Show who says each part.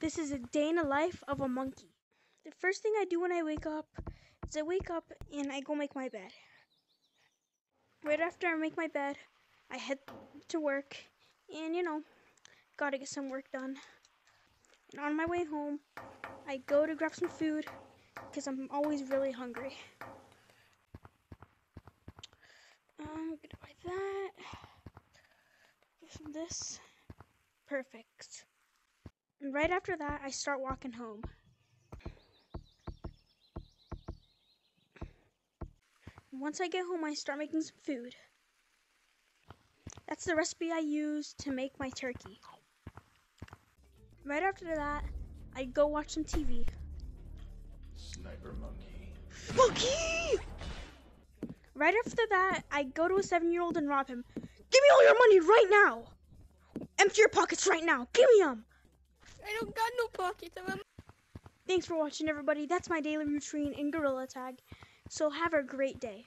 Speaker 1: This is a day in the life of a monkey. The first thing I do when I wake up is I wake up and I go make my bed. Right after I make my bed, I head to work and you know, gotta get some work done. And on my way home, I go to grab some food because I'm always really hungry. Um, I'm gonna buy that. Get some this. Perfect. And right after that, I start walking home. Once I get home, I start making some food. That's the recipe I use to make my turkey. Right after that, I go watch some TV.
Speaker 2: Sniper monkey.
Speaker 1: Monkey! Right after that, I go to a seven year old and rob him. Give me all your money right now! Empty your pockets right now! Give me them!
Speaker 3: I don't got no pockets.
Speaker 1: Thanks for watching, everybody. That's my daily routine in Gorilla Tag. So have a great day.